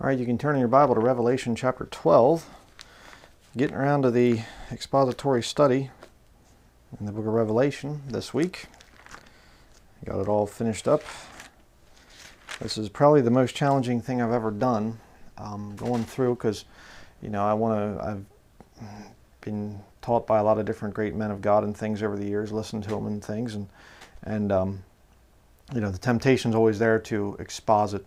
All right, you can turn in your Bible to Revelation chapter 12. Getting around to the expository study in the book of Revelation this week. Got it all finished up. This is probably the most challenging thing I've ever done um, going through because, you know, I want to, I've been taught by a lot of different great men of God and things over the years, listened to them and things, and, and um, you know, the temptation's always there to exposit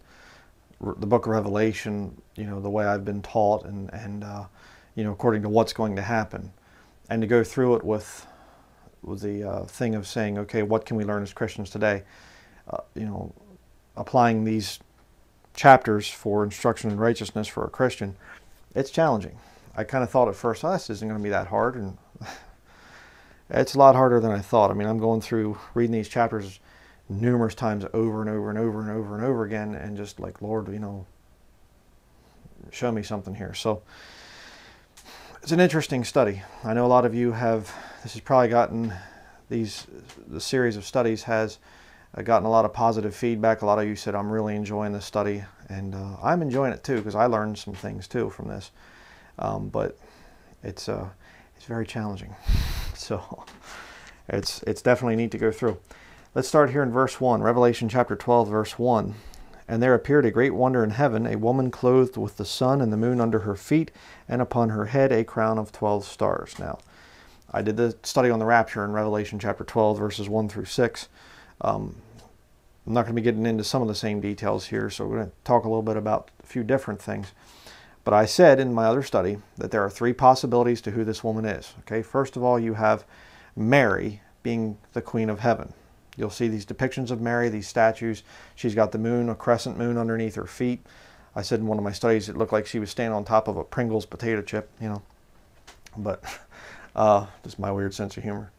the book of Revelation, you know, the way I've been taught and, and uh, you know, according to what's going to happen. And to go through it with, with the uh, thing of saying, okay, what can we learn as Christians today? Uh, you know, applying these chapters for instruction in righteousness for a Christian, it's challenging. I kind of thought at first, oh, this isn't going to be that hard. And it's a lot harder than I thought. I mean, I'm going through reading these chapters numerous times over and over and over and over and over again and just like lord you know show me something here. So it's an interesting study. I know a lot of you have this has probably gotten these the series of studies has uh, gotten a lot of positive feedback. A lot of you said i'm really enjoying this study and uh, i'm enjoying it too because i learned some things too from this. Um, but it's uh, it's very challenging. So it's it's definitely neat to go through Let's start here in verse 1, Revelation chapter 12, verse 1. And there appeared a great wonder in heaven, a woman clothed with the sun and the moon under her feet, and upon her head a crown of 12 stars. Now, I did the study on the rapture in Revelation chapter 12, verses 1 through 6. Um, I'm not going to be getting into some of the same details here, so we're going to talk a little bit about a few different things. But I said in my other study that there are three possibilities to who this woman is. Okay, first of all, you have Mary being the queen of heaven. You'll see these depictions of Mary, these statues. She's got the moon, a crescent moon underneath her feet. I said in one of my studies it looked like she was standing on top of a Pringles potato chip, you know. But uh, just my weird sense of humor.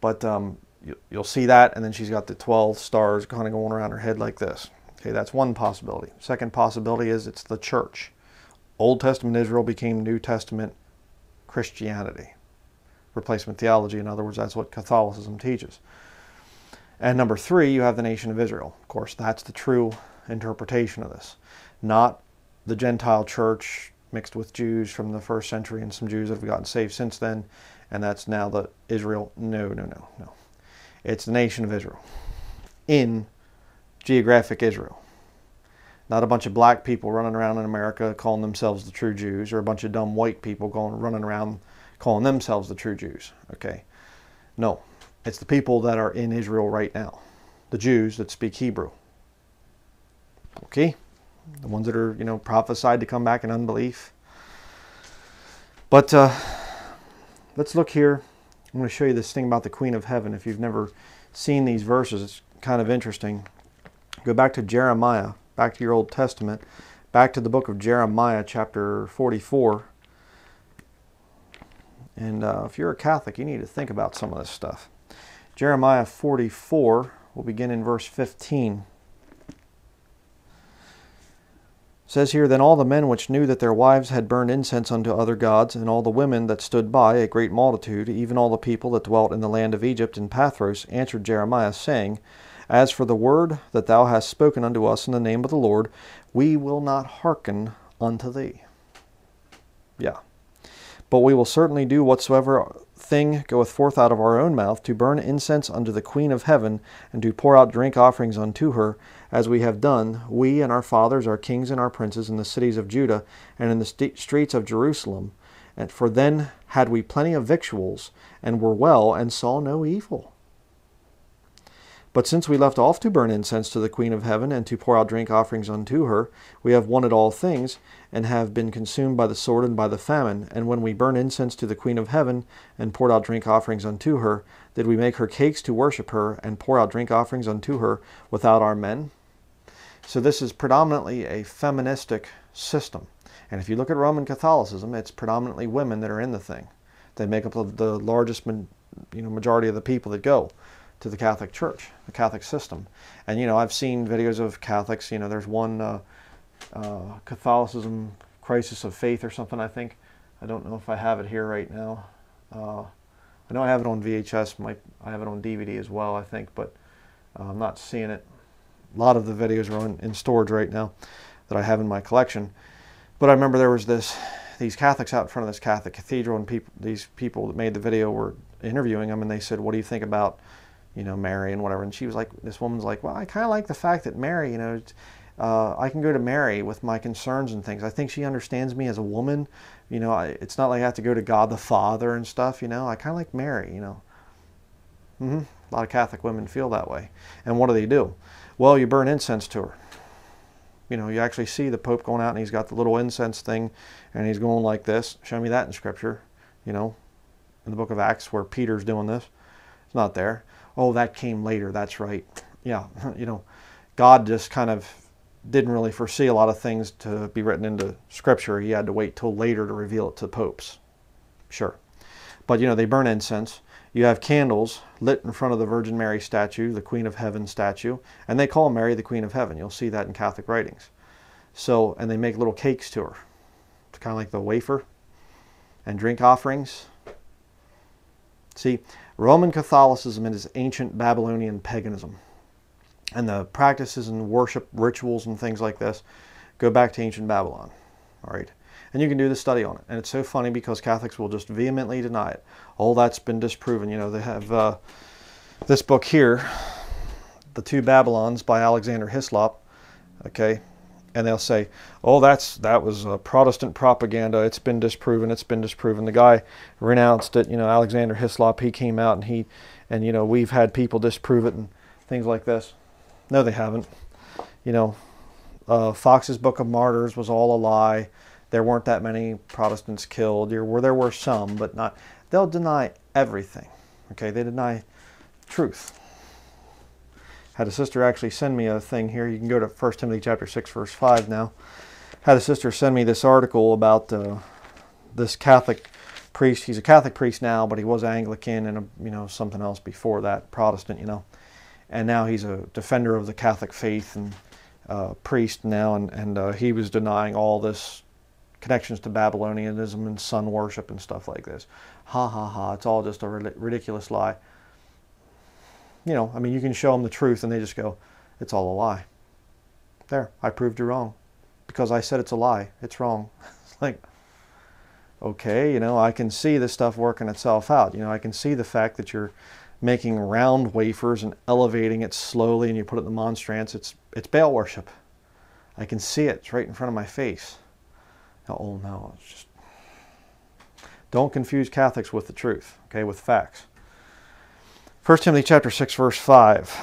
But um, you, will see that, and then she's got the 12 stars kind of going around her head like this. Okay, that's one possibility. Second possibility is it's the church. Old Testament Israel became New Testament Christianity. Replacement theology, in other words, that's what Catholicism teaches. And number three, you have the nation of Israel. Of course, that's the true interpretation of this, not the Gentile church mixed with Jews from the first century and some Jews that have gotten saved since then, and that's now the Israel. No, no, no, no. It's the nation of Israel in geographic Israel. Not a bunch of black people running around in America calling themselves the true Jews, or a bunch of dumb white people going running around calling themselves the true Jews. Okay, no, it's the people that are in Israel right now, the Jews that speak Hebrew. Okay? The ones that are, you know, prophesied to come back in unbelief. But uh, let's look here. I'm going to show you this thing about the Queen of Heaven. If you've never seen these verses, it's kind of interesting. Go back to Jeremiah, back to your Old Testament, back to the book of Jeremiah, chapter 44. And uh, if you're a Catholic, you need to think about some of this stuff. Jeremiah 44, we'll begin in verse 15. It says here, Then all the men which knew that their wives had burned incense unto other gods, and all the women that stood by, a great multitude, even all the people that dwelt in the land of Egypt in Pathros, answered Jeremiah, saying, As for the word that thou hast spoken unto us in the name of the Lord, we will not hearken unto thee. Yeah. But we will certainly do whatsoever thing goeth forth out of our own mouth, to burn incense unto the Queen of heaven, and to pour out drink offerings unto her, as we have done, we and our fathers, our kings and our princes, in the cities of Judah, and in the st streets of Jerusalem. And for then had we plenty of victuals, and were well, and saw no evil. But since we left off to burn incense to the Queen of Heaven, and to pour out drink offerings unto her, we have wanted all things, and have been consumed by the sword and by the famine. And when we burn incense to the Queen of Heaven, and poured out drink offerings unto her, did we make her cakes to worship her, and pour out drink offerings unto her without our men? So this is predominantly a feministic system. And if you look at Roman Catholicism, it's predominantly women that are in the thing. They make up the largest you know, majority of the people that go to the Catholic Church, the Catholic system. And you know, I've seen videos of Catholics. You know, there's one uh, uh, Catholicism crisis of faith or something. I think. I don't know if I have it here right now. Uh, I know I have it on VHS. Might I have it on DVD as well? I think, but uh, I'm not seeing it. A lot of the videos are on, in storage right now. that I have in my collection. But I remember there was this these Catholics out in front of this Catholic cathedral, and people, these people that made the video were interviewing them, and they said, "What do you think about, you know, Mary and whatever?" And she was like, "This woman's like, well, I kind of like the fact that Mary, you know, uh, I can go to Mary with my concerns and things. I think she understands me as a woman. You know, I, it's not like I have to go to God the Father and stuff. You know, I kind of like Mary. You know." Mm-hmm. A lot of Catholic women feel that way. And what do they do? Well, you burn incense to her. You know, you actually see the Pope going out and he's got the little incense thing and he's going like this. Show me that in Scripture. You know, in the book of Acts where Peter's doing this. It's not there. Oh, that came later. That's right. Yeah, you know, God just kind of didn't really foresee a lot of things to be written into Scripture. He had to wait till later to reveal it to the popes. Sure. But, you know, they burn incense. You have candles lit in front of the Virgin Mary statue, the Queen of Heaven statue, and they call Mary the Queen of Heaven. You'll see that in Catholic writings. So, and they make little cakes to her. It's kind of like the wafer and drink offerings. See, Roman Catholicism is ancient Babylonian paganism. And the practices and worship rituals and things like this go back to ancient Babylon. All right. And you can do the study on it. And it's so funny because Catholics will just vehemently deny it. All that's been disproven. You know, they have uh, this book here, The Two Babylons by Alexander Hislop. Okay. And they'll say, oh, that's that was uh, Protestant propaganda. It's been disproven. It's been disproven. The guy renounced it. You know, Alexander Hislop, he came out and he, and, you know, we've had people disprove it and things like this. No, they haven't. You know, uh, Fox's Book of Martyrs was all a lie there weren't that many Protestants killed. There were, there were some, but not. They'll deny everything. Okay, they deny truth. Had a sister actually send me a thing here. You can go to 1 Timothy chapter 6, verse 5 now. Had a sister send me this article about uh, this Catholic priest. He's a Catholic priest now, but he was Anglican and a, you know something else before that, Protestant, you know. And now he's a defender of the Catholic faith and uh, priest now, and, and uh, he was denying all this connections to Babylonianism and sun worship and stuff like this. Ha ha ha, it's all just a ridiculous lie. You know, I mean, you can show them the truth and they just go, it's all a lie. There, I proved you wrong. Because I said it's a lie, it's wrong. it's like, okay, you know, I can see this stuff working itself out. You know, I can see the fact that you're making round wafers and elevating it slowly and you put it in the monstrance. It's, it's Baal worship. I can see it. It's right in front of my face. Oh no, it's just don't confuse Catholics with the truth, okay, with facts. 1 Timothy chapter 6 verse 5.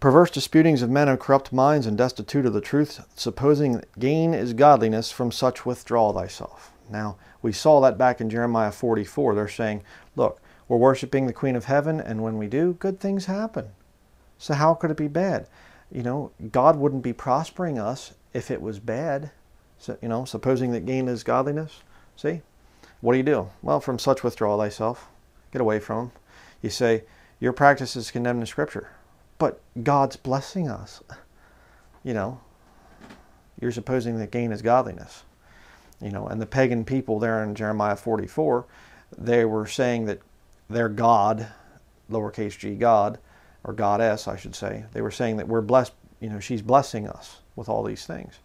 Perverse disputings of men of corrupt minds and destitute of the truth, supposing gain is godliness, from such withdraw thyself. Now, we saw that back in Jeremiah 44. They're saying, look, we're worshiping the Queen of Heaven, and when we do, good things happen. So how could it be bad? You know, God wouldn't be prospering us if it was bad. So, you know, supposing that gain is godliness. See? What do you do? Well, from such withdraw thyself. Get away from them. You say, your practice is condemned in Scripture. But God's blessing us. You know, you're supposing that gain is godliness. You know, and the pagan people there in Jeremiah 44, they were saying that their God, lowercase g God, or goddess, I should say, they were saying that we're blessed, you know, she's blessing us with all these things.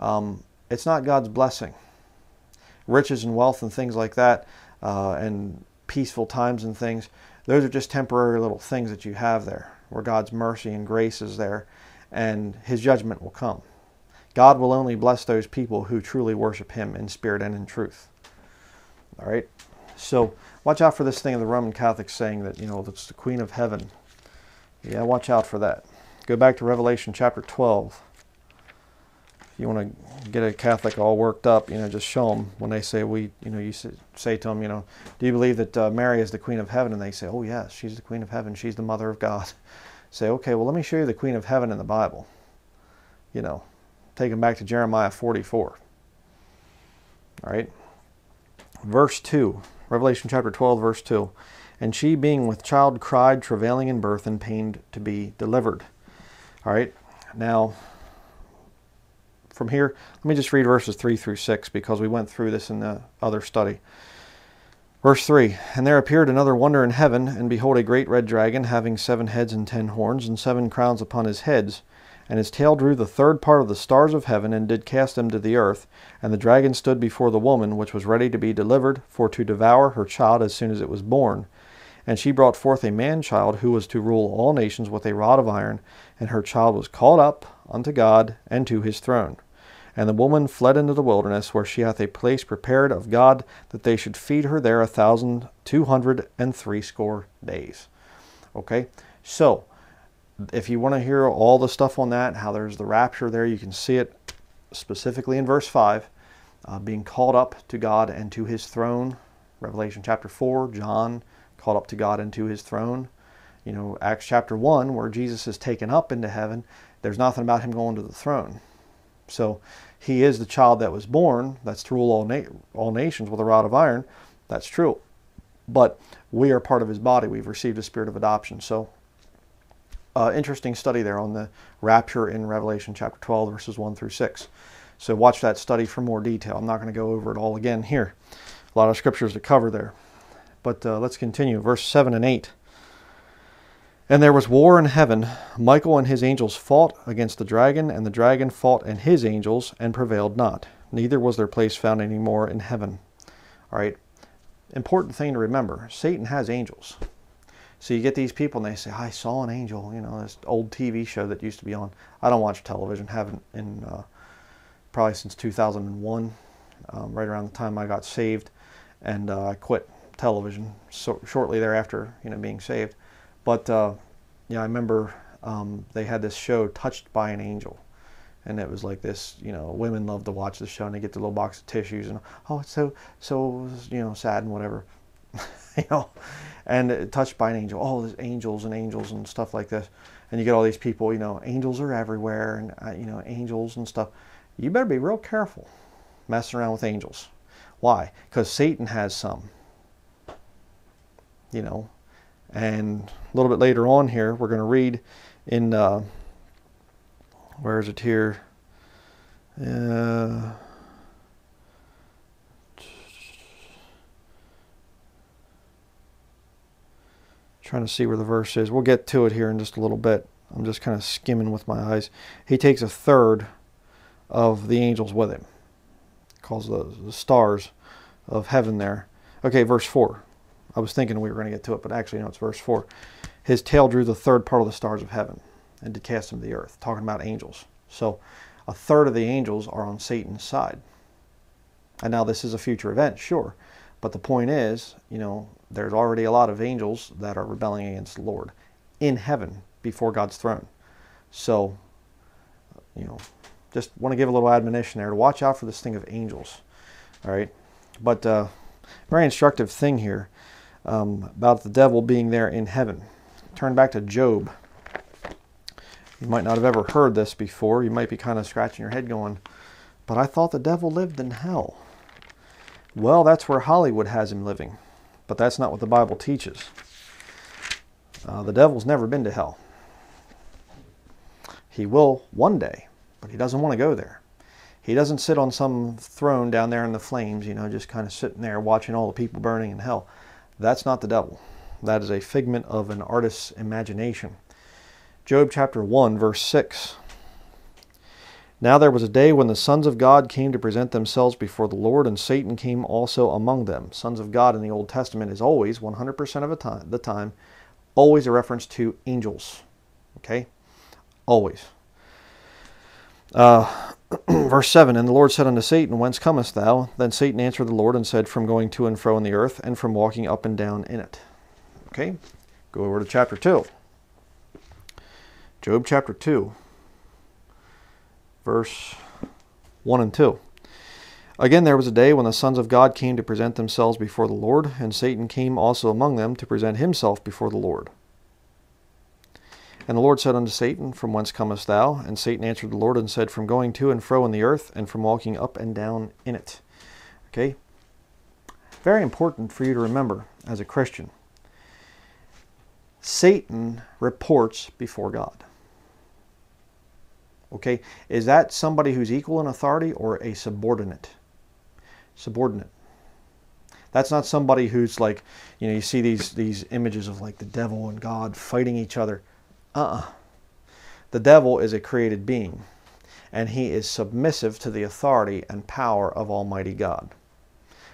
Um, it's not God's blessing. Riches and wealth and things like that, uh, and peaceful times and things, those are just temporary little things that you have there, where God's mercy and grace is there, and His judgment will come. God will only bless those people who truly worship Him in spirit and in truth. All right? So watch out for this thing of the Roman Catholics saying that, you know, that's the Queen of Heaven. Yeah, watch out for that. Go back to Revelation chapter 12 If you want to get a Catholic all worked up, you know, just show them when they say we, you know, you say to them, you know, do you believe that uh, Mary is the Queen of Heaven? And they say, oh yes, she's the Queen of Heaven. She's the Mother of God. Say, okay, well let me show you the Queen of Heaven in the Bible. You know, take them back to Jeremiah 44. All right. Verse 2, Revelation chapter 12, verse 2. And she being with child cried, travailing in birth, and pained to be delivered. All right. Now, from here, let me just read verses 3 through 6 because we went through this in the other study. Verse 3 And there appeared another wonder in heaven, and behold, a great red dragon, having seven heads and ten horns, and seven crowns upon his heads. And his tail drew the third part of the stars of heaven, and did cast them to the earth. And the dragon stood before the woman, which was ready to be delivered, for to devour her child as soon as it was born. And she brought forth a man child, who was to rule all nations with a rod of iron. And her child was caught up unto God and to his throne. And the woman fled into the wilderness, where she hath a place prepared of God, that they should feed her there a thousand two hundred and threescore days. Okay, so if you want to hear all the stuff on that, how there's the rapture there, you can see it specifically in verse 5, uh, being called up to God and to his throne. Revelation chapter 4, John called up to God and to his throne. You know, Acts chapter 1, where Jesus is taken up into heaven, there's nothing about him going to the throne. So he is the child that was born, that's to rule all, na- all nations with a rod of iron. That's true. But we are part of his body. We've received a spirit of adoption. So uh, interesting study there on the rapture in Revelation chapter 12, verses 1 through 6. So watch that study for more detail. I'm not going to go over it all again here. A lot of scriptures to cover there. But uh, let's continue. Verse 7 and 8. And there was war in heaven. Michael and his angels fought against the dragon, and the dragon fought and his angels, and prevailed not. Neither was their place found any more in heaven. All right. Important thing to remember Satan has angels. So you get these people and they say, I saw an angel, you know, this old TV show that used to be on. I don't watch television, haven't in uh, probably since 2001, um, right around the time I got saved. And uh, I quit television so, shortly thereafter, you know, being saved. But uh, yeah, I remember um, they had this show, Touched by an Angel. And it was like this, you know, women love to watch the show and they get the little box of tissues and, oh, it's so, so, you know, sad and whatever. you know, and touched by an angel. Oh, there's angels and angels and stuff like this. And you get all these people, you know, angels are everywhere and, uh, you know, angels and stuff. You better be real careful messing around with angels. Why? Because Satan has some. You know, and a little bit later on here, we're going to read in, uh, where is it here? Uh, trying to see where the verse is. We'll get to it here in just a little bit. I'm just kind of skimming with my eyes. He takes a third of the angels with him. Calls the, the stars of heaven there. Okay, verse 4. I was thinking we were going to get to it, but actually, no, it's verse 4. His tail drew the third part of the stars of heaven and did cast them to the earth. Talking about angels. So a third of the angels are on Satan's side. And now this is a future event, sure. But the point is, you know, there's already a lot of angels that are rebelling against the Lord in heaven before God's throne. So, you know, just want to give a little admonition there to watch out for this thing of angels. All right. But uh, very instructive thing here um, about the devil being there in heaven. Turn back to Job. You might not have ever heard this before. You might be kind of scratching your head going, but I thought the devil lived in hell. Well, that's where Hollywood has him living. But that's not what the Bible teaches. Uh, the devil's never been to hell. He will one day, but he doesn't want to go there. He doesn't sit on some throne down there in the flames, you know, just kind of sitting there watching all the people burning in hell. That's not the devil. That is a figment of an artist's imagination. Job chapter 1, verse 6. Now there was a day when the sons of God came to present themselves before the Lord, and Satan came also among them. Sons of God in the Old Testament is always, 100% of the time, the time, always a reference to angels. Okay? Always. Uh, verse 7 And the Lord said unto Satan, Whence comest thou? Then Satan answered the Lord and said, From going to and fro in the earth, and from walking up and down in it. Okay? Go over to chapter 2. Job chapter 2 verse 1 and 2. Again, there was a day when the sons of God came to present themselves before the Lord, and Satan came also among them to present himself before the Lord. And the Lord said unto Satan, From whence comest thou? And Satan answered the Lord and said, From going to and fro in the earth, and from walking up and down in it. Okay? Very important for you to remember as a Christian. Satan reports before God. Okay, is that somebody who's equal in authority or a subordinate? Subordinate. That's not somebody who's like, you know, you see these these images of like the devil and God fighting each other. Uh-uh. The devil is a created being, and he is submissive to the authority and power of Almighty God.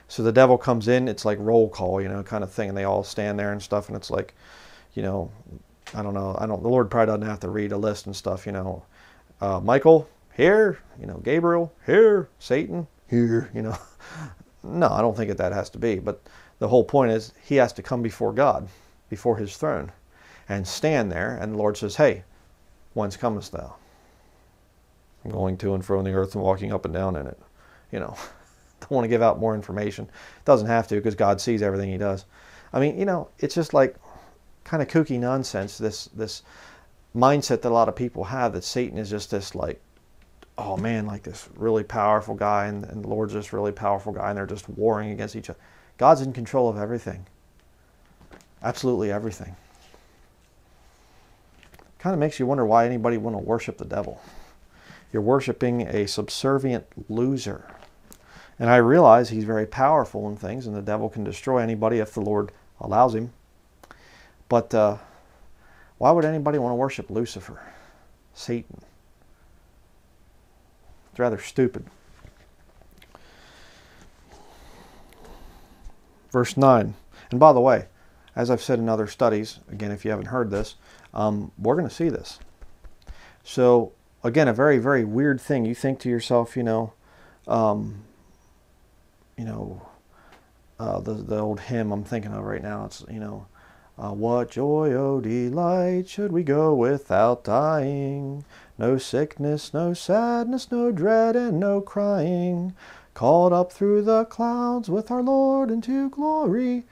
So the devil comes in, it's like roll call, you know, kind of thing, and they all stand there and stuff, and it's like, you know, I don't know, I don't. The Lord probably doesn't have to read a list and stuff, you know. Uh, Michael here, you know, Gabriel here, Satan here, you know. no, I don't think that that has to be, but the whole point is he has to come before God, before His throne, and stand there, and the Lord says, "Hey, whence comest thou?" I'm going to and fro in the earth and walking up and down in it, you know. don't want to give out more information. Doesn't have to because God sees everything He does. I mean, you know, it's just like kind of kooky nonsense. This this mindset that a lot of people have that Satan is just this like, oh man, like this really powerful guy, and, and the Lord's this really powerful guy, and they're just warring against each other. God's in control of everything. Absolutely everything. Kind of makes you wonder why anybody want to worship the devil. You're worshiping a subservient loser. And I realize he's very powerful in things, and the devil can destroy anybody if the Lord allows him. But uh, why would anybody want to worship Lucifer, Satan? It's rather stupid. Verse 9. And by the way, as I've said in other studies, again, if you haven't heard this, um, we're going to see this. So, again, a very, very weird thing. You think to yourself, you know, um, you know, uh, the the old hymn I'm thinking of right now. It's you know, uh, what joy, oh delight, should we go without dying? No sickness, no sadness, no dread, and no crying. Called up through the clouds with our Lord into glory,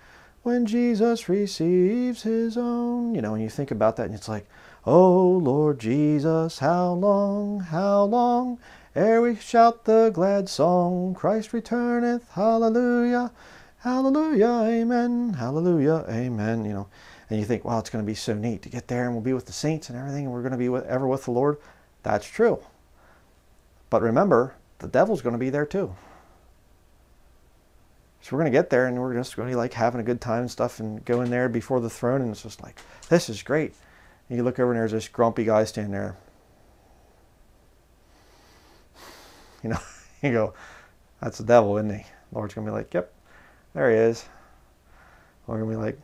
when Jesus receives His own. You know, when you think about that, and it's like, oh Lord Jesus, how long, how long? ere we shout the glad song, Christ returneth, hallelujah, hallelujah, amen, hallelujah, amen. You know, and you think, wow, it's going to be so neat to get there and we'll be with the saints and everything, and we're going to be with, ever with the Lord. That's true. But remember, the devil's going to be there too. So we're going to get there and we're just going to be like having a good time and stuff and go in there before the throne and it's just like, this is great. And you look over and there's this grumpy guy standing there. You know, you go, that's the devil, isn't he? Lord's going to be like, yep, there he is. We're to be like,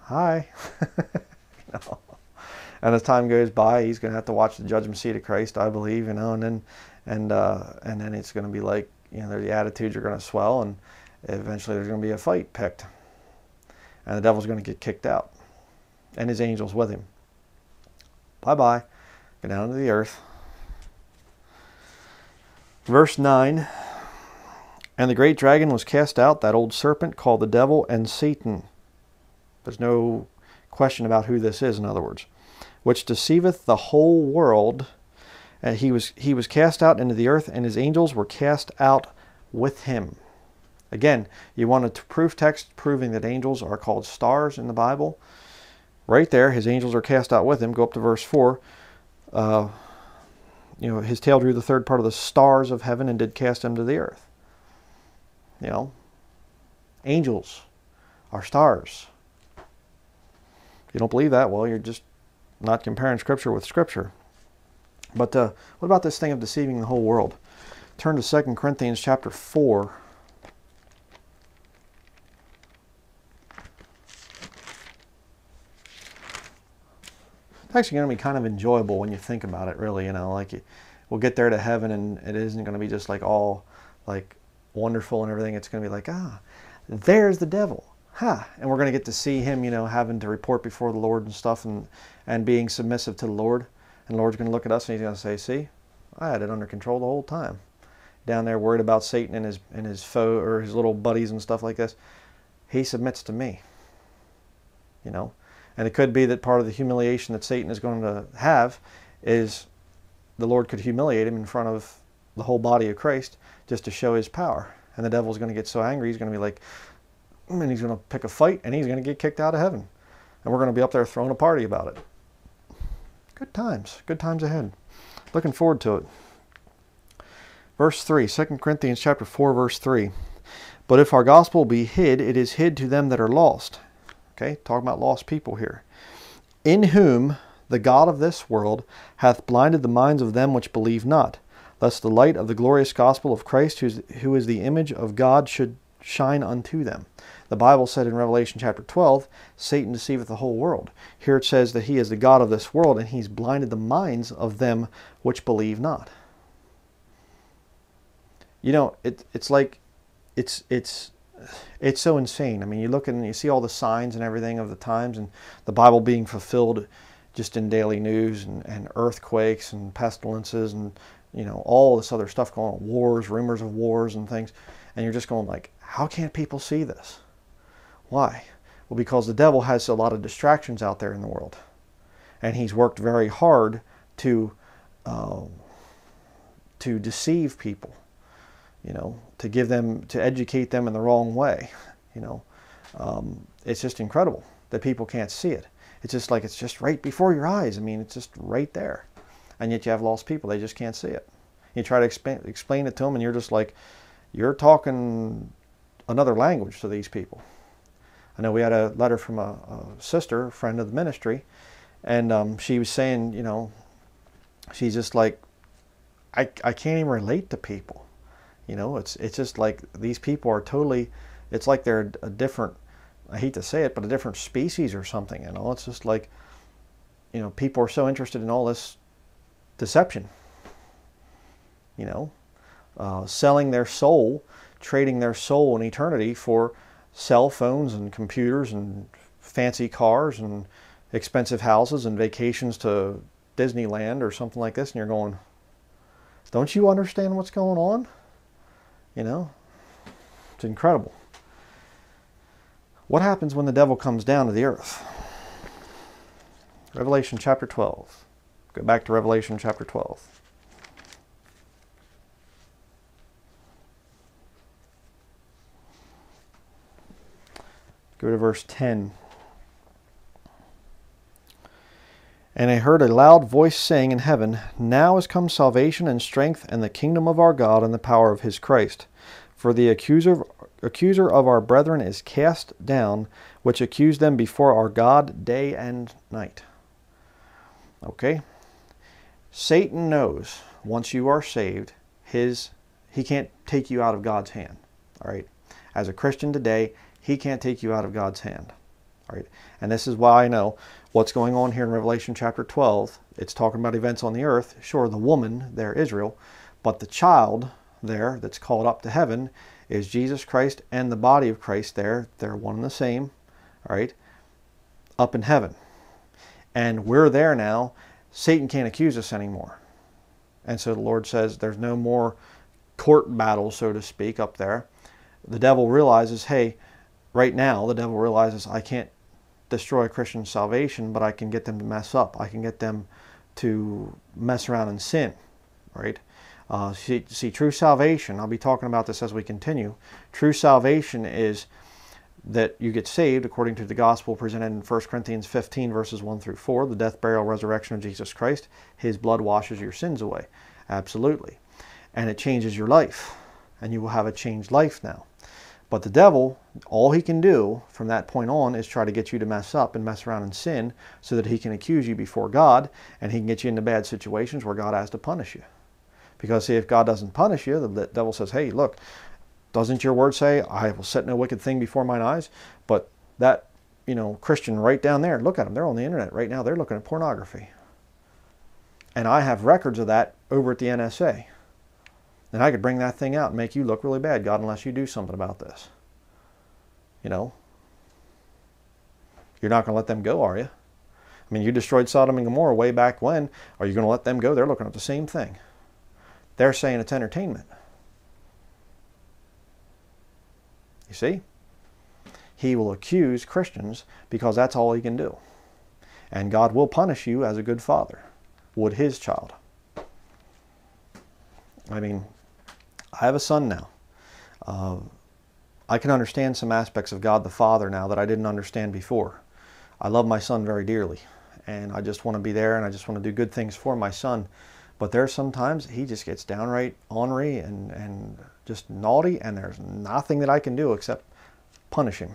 hi. know? And as time goes by, he's going to have to watch the judgment seat of Christ, I believe, you know, and then, and, uh, and then it's going to be like, you know, the attitudes are going to swell and eventually there's going to be a fight picked. And the devil's going to get kicked out and his angels with him. Bye bye. Go down to the earth. Verse 9 And the great dragon was cast out, that old serpent called the devil and Satan. There's no question about who this is, in other words, which deceiveth the whole world. And he was he was cast out into the earth, and his angels were cast out with him. Again, you want a proof text proving that angels are called stars in the Bible. Right there, his angels are cast out with him. Go up to verse 4. Uh, you know, his tail drew the third part of the stars of heaven and did cast them to the earth. You know, angels are stars. If you don't believe that, well, you're just not comparing Scripture with Scripture. But uh, what about this thing of deceiving the whole world? Turn to 2 Corinthians chapter 4. it's actually going to be kind of enjoyable when you think about it really you know like we'll get there to heaven and it isn't going to be just like all like wonderful and everything it's going to be like ah there's the devil. Huh. And we're going to get to see him you know having to report before the lord and stuff and and being submissive to the lord. And the lord's going to look at us and he's going to say see i had it under control the whole time. Down there worried about satan and his and his foe or his little buddies and stuff like this. He submits to me. You know? And it could be that part of the humiliation that Satan is going to have is the Lord could humiliate him in front of the whole body of Christ just to show his power. And the devil's going to get so angry, he's going to be like, hmm, and he's going to pick a fight and he's going to get kicked out of heaven. And we're going to be up there throwing a party about it. Good times. Good times ahead. Looking forward to it. Verse 3, 2 Corinthians chapter 4, verse 3. But if our gospel be hid, it is hid to them that are lost Okay, talking about lost people here. In whom the God of this world hath blinded the minds of them which believe not, lest the light of the glorious gospel of Christ, who is the image of God, should shine unto them. The Bible said in Revelation chapter 12, Satan deceiveth the whole world. Here it says that he is the God of this world, and he's blinded the minds of them which believe not. You know, it, it's like, it's, it's, it's so insane. I mean, you look and you see all the signs and everything of the times, and the Bible being fulfilled just in daily news, and, and earthquakes and pestilences, and you know all this other stuff going on, wars, rumors of wars and things, and you're just going like, how can't people see this? Why? Well, because the devil has a lot of distractions out there in the world. And he's worked very hard to, uh, to deceive people, you know, to give them, to educate them in the wrong way. You know, um, it's just incredible that people can't see it. It's just like it's just right before your eyes. I mean, it's just right there. And yet you have lost people, they just can't see it. You try to explain, explain it to them, and you're just like, you're talking another language to these people. I know we had a letter from a, a sister, a friend of the ministry, and um, she was saying, you know, she's just like, I, I can't even relate to people. You know, it's it's just like these people are totally, it's like they're a different, I hate to say it, but a different species or something. You know, it's just like, you know, people are so interested in all this deception. You know, uh, selling their soul, trading their soul in eternity for cell phones and computers and fancy cars and expensive houses and vacations to Disneyland or something like this, and you're going, don't you understand what's going on? You know, it's incredible. What happens when the devil comes down to the earth? Revelation chapter 12. Go back to Revelation chapter 12. Go to verse 10. And I heard a loud voice saying in heaven, Now is come salvation and strength and the kingdom of our God and the power of his Christ. For the accuser, accuser of our brethren is cast down, which accused them before our God day and night. Okay? Satan knows once you are saved, his he can't take you out of God's hand. All right? As a Christian today, he can't take you out of God's hand. All right? And this is why I know what's going on here in Revelation chapter 12. It's talking about events on the earth. Sure, the woman there, Israel, but the child there that's called up to heaven is Jesus Christ and the body of Christ there. They're one and the same. All right? Up in heaven. And we're there now. Satan can't accuse us anymore. And so the Lord says there's no more court battle, so to speak, up there. The devil realizes, hey, right now the devil realizes I can't destroy Christian salvation, but I can get them to mess up. I can get them to mess around and sin, right? Uh, see, see, true salvation, I'll be talking about this as we continue. True salvation is that you get saved according to the gospel presented in 1 Corinthians 15, verses 1 through 4, the death, burial, resurrection of Jesus Christ. His blood washes your sins away. Absolutely. And it changes your life. And you will have a changed life now. But the devil, all he can do from that point on is try to get you to mess up and mess around and sin so that he can accuse you before God and he can get you into bad situations where God has to punish you. Because see, if God doesn't punish you, the devil says, hey, look, doesn't your word say, I will set no wicked thing before mine eyes? But that, you know, Christian right down there, look at them. They're on the internet right now. They're looking at pornography. And I have records of that over at the NSA And I could bring that thing out and make you look really bad, God, unless you do something about this. You know? You're not going to let them go, are you? I mean, you destroyed Sodom and Gomorrah way back when. Are you going to let them go? They're looking at the same thing. They're saying it's entertainment. You see? He will accuse Christians because that's all he can do. And God will punish you as a good father would his child. I mean, I have a son now. Uh, I can understand some aspects of God the Father now that I didn't understand before. I love my son very dearly, and I just want to be there and I just want to do good things for my son. But there are sometimes he just gets downright ornery and, and just naughty, and there's nothing that I can do except punish him,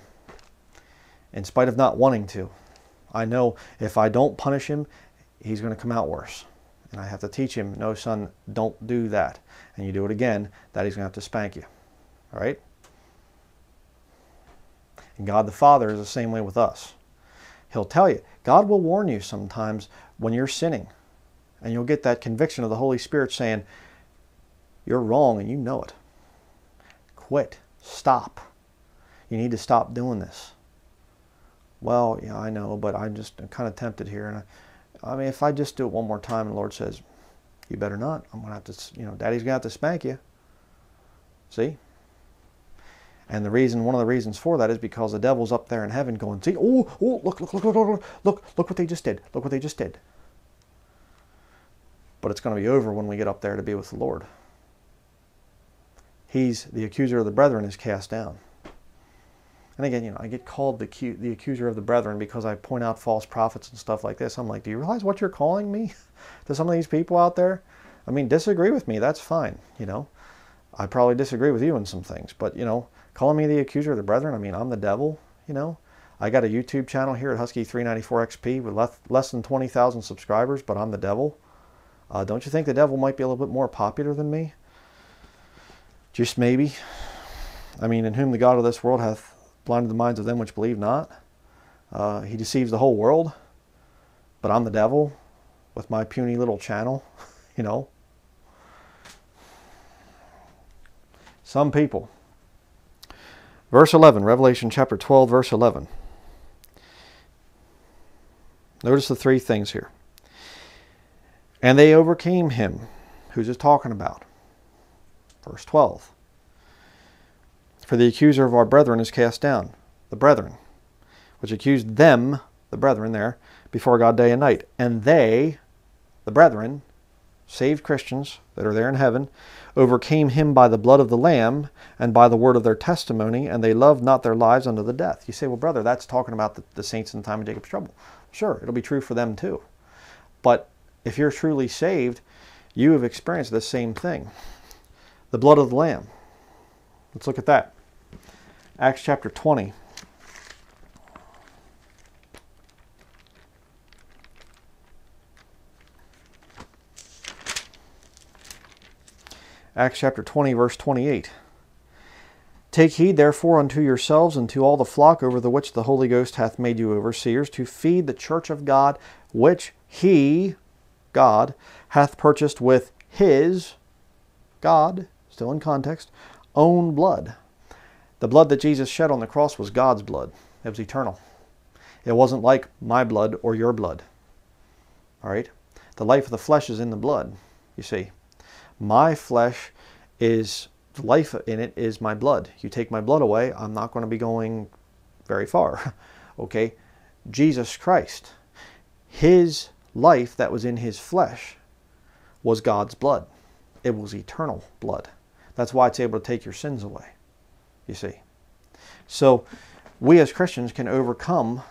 in spite of not wanting to. I know if I don't punish him, he's going to come out worse. And I have to teach him, no, son, don't do that. And you do it again, daddy's going to have to spank you. All right? And God the Father is the same way with us. He'll tell you. God will warn you sometimes when you're sinning. And you'll get that conviction of the Holy Spirit saying, you're wrong and you know it. Quit. Stop. You need to stop doing this. Well, yeah, I know, but I'm just kind of tempted here. And I, I mean, if I just do it one more time and the Lord says, you better not, I'm going to have to, you know, daddy's going to have to spank you. See? And the reason, one of the reasons for that is because the devil's up there in heaven going, see, oh, oh, look, look, look, look, look, look, look what they just did. Look what they just did. But it's going to be over when we get up there to be with the Lord he's the accuser of the brethren is cast down. And again, you know, I get called the, the accuser of the brethren because I point out false prophets and stuff like this. I'm like, do you realize what you're calling me to some of these people out there? I mean, disagree with me. That's fine. You know, I probably disagree with you in some things, but you know, calling me the accuser of the brethren, I mean, I'm the devil. You know, I got a YouTube channel here at Husky 394XP with less, less than 20,000 subscribers, but I'm the devil. Uh, don't you think the devil might be a little bit more popular than me? Just maybe. I mean, in whom the God of this world hath blinded the minds of them which believe not. Uh, he deceives the whole world. But I'm the devil with my puny little channel, you know. Some people. Verse 11, Revelation chapter 12, verse 11. Notice the three things here. And they overcame him. Who's it talking about? Verse 12. For the accuser of our brethren is cast down, the brethren, which accused them, the brethren there, before God day and night. And they, the brethren, saved Christians that are there in heaven, overcame him by the blood of the Lamb and by the word of their testimony, and they loved not their lives unto the death. You say, well, brother, that's talking about the, the saints in the time of Jacob's trouble. Sure, it'll be true for them too. But if you're truly saved, you have experienced the same thing the blood of the Lamb. Let's look at that. Acts chapter 20. Acts chapter 20, verse 28. Take heed therefore unto yourselves and to all the flock over the which the Holy Ghost hath made you overseers, to feed the church of God, which he, God, hath purchased with his, God, still in context, own blood. The blood that Jesus shed on the cross was God's blood. It was eternal. It wasn't like my blood or your blood. All right? The life of the flesh is in the blood, you see. My flesh is, the life in it is my blood. You take my blood away, I'm not going to be going very far. okay? Jesus Christ, his life that was in his flesh was God's blood. It was eternal blood. That's why it's able to take your sins away, you see. So we as Christians can overcome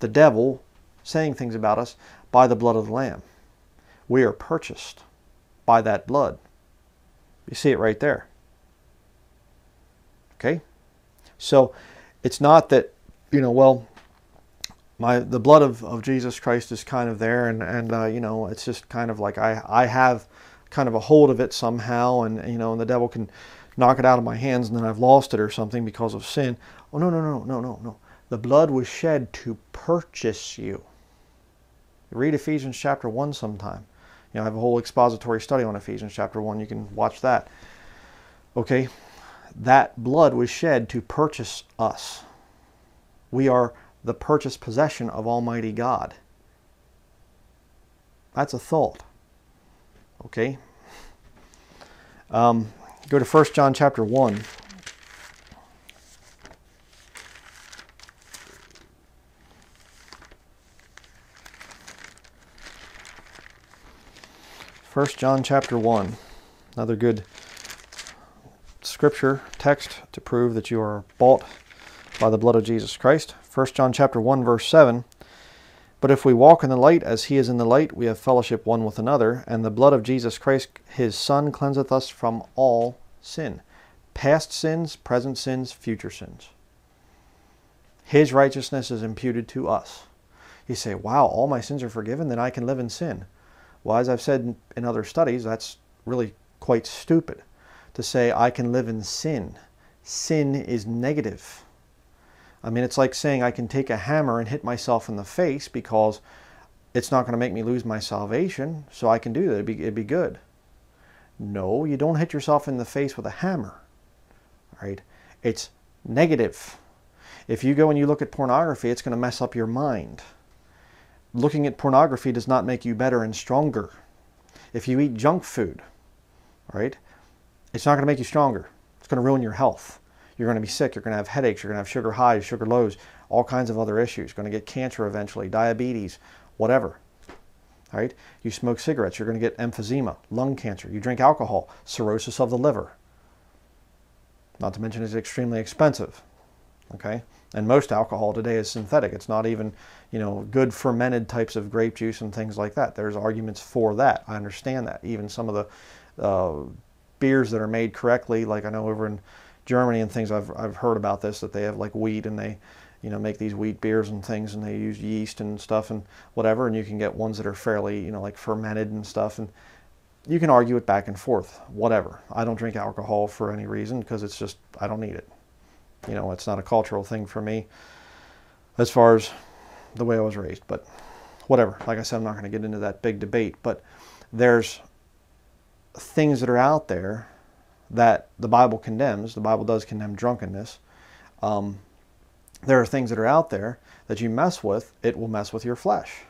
the devil saying things about us by the blood of the Lamb. We are purchased by that blood. You see it right there. Okay? So it's not that, you know, well, my the blood of, of Jesus Christ is kind of there and, and uh, you know, it's just kind of like I, I have kind of a hold of it somehow and you know and the devil can knock it out of my hands and then I've lost it or something because of sin. Oh no no no no no no. The blood was shed to purchase you. Read Ephesians chapter 1 sometime. You know, I have a whole expository study on Ephesians chapter 1. You can watch that. Okay? That blood was shed to purchase us. We are the purchased possession of Almighty God. That's a thought. Okay? Um, go to 1 John chapter 1. First John chapter 1. Another good scripture text to prove that you are bought by the blood of Jesus Christ. First John chapter 1 verse 7. But if we walk in the light as he is in the light, we have fellowship one with another, and the blood of Jesus Christ, his Son, cleanseth us from all sin. Past sins, present sins, future sins. His righteousness is imputed to us. You say, wow, all my sins are forgiven, then I can live in sin. Well, as I've said in other studies, that's really quite stupid to say I can live in sin. Sin is negative. I mean, it's like saying I can take a hammer and hit myself in the face because it's not going to make me lose my salvation, so I can do that. It'd be, it'd be good. No, you don't hit yourself in the face with a hammer. Right? It's negative. If you go and you look at pornography, it's going to mess up your mind. Looking at pornography does not make you better and stronger. If you eat junk food, right, it's not going to make you stronger. It's going to ruin your health. You're going to be sick. You're going to have headaches. You're going to have sugar highs, sugar lows, all kinds of other issues. You're going to get cancer eventually, diabetes, whatever. All right? You smoke cigarettes, you're going to get emphysema, lung cancer. You drink alcohol, cirrhosis of the liver. Not to mention it's extremely expensive. Okay? And most alcohol today is synthetic. It's not even, you know, good fermented types of grape juice and things like that. There's arguments for that. I understand that. Even some of the uh, beers that are made correctly, like I know over in Germany and things, I've, I've heard about this, that they have like wheat and they, you know, make these wheat beers and things and they use yeast and stuff and whatever. And you can get ones that are fairly, you know, like fermented and stuff. And you can argue it back and forth, whatever. I don't drink alcohol for any reason because it's just, I don't need it. You know, it's not a cultural thing for me as far as the way I was raised. But whatever. Like I said, I'm not going to get into that big debate. But there's things that are out there that the Bible condemns. The Bible does condemn drunkenness. Um, there are things that are out there that you mess with, it will mess with your flesh.